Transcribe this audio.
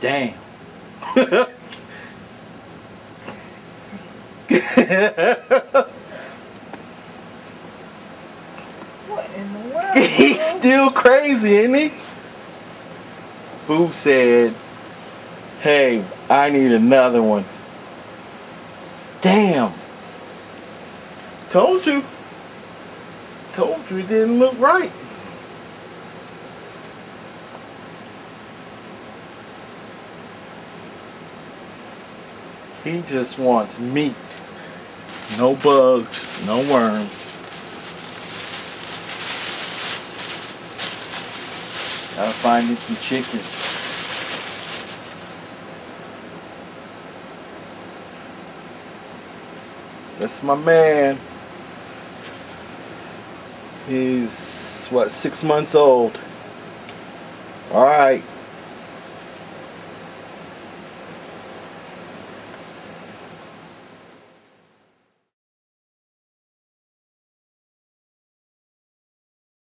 Damn. What in the world? He's still crazy, isn't he? Boo said, hey, I need another one. Damn. Told you. Told you it didn't look right. He just wants meat. No bugs, no worms. Gotta find him some chicken. That's my man. He's what six months old. All right.